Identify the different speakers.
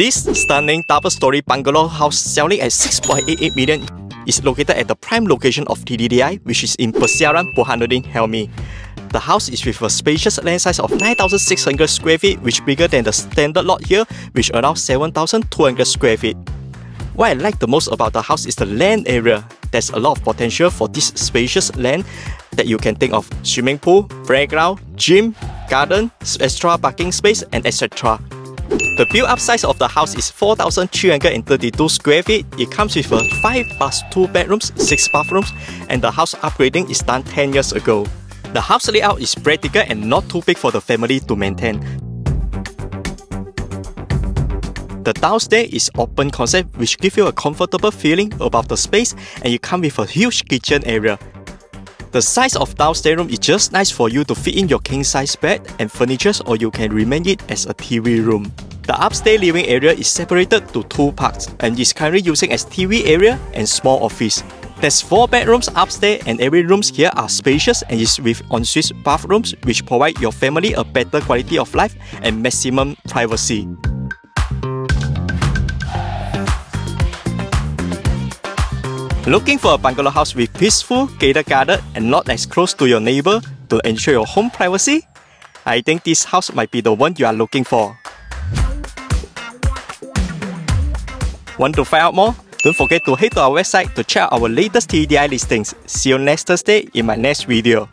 Speaker 1: This stunning double-story bungalow house selling at 6.88 million is located at the prime location of TTDI, which is in Persiaran, Burhanuddin, Helmi. The house is with a spacious land size of 9,600 square feet, which bigger than the standard lot here, which around 7,200 square feet. What I like the most about the house is the land area. There's a lot of potential for this spacious land that you can think of swimming pool, playground, gym, garden, extra parking space, and etc. The built-up size of the house is 4,332 square feet. It comes with a 5 plus 2 bedrooms, 6 bathrooms, and the house upgrading is done 10 years ago. The house layout is practical and not too big for the family to maintain. The downstairs is open concept which gives you a comfortable feeling about the space and you come with a huge kitchen area. The size of downstairs room is just nice for you to fit in your king size bed and furniture or you can remain it as a TV room. The upstairs living area is separated to two parts and is currently using as TV area and small office. There's 4 bedrooms upstairs and every rooms here are spacious and is with ensuite bathrooms which provide your family a better quality of life and maximum privacy. Looking for a bungalow house with peaceful, gated garden and not as close to your neighbor to ensure your home privacy? I think this house might be the one you are looking for. Want to find out more? Don't forget to head to our website to check our latest TTDI listings. See you next Thursday in my next video.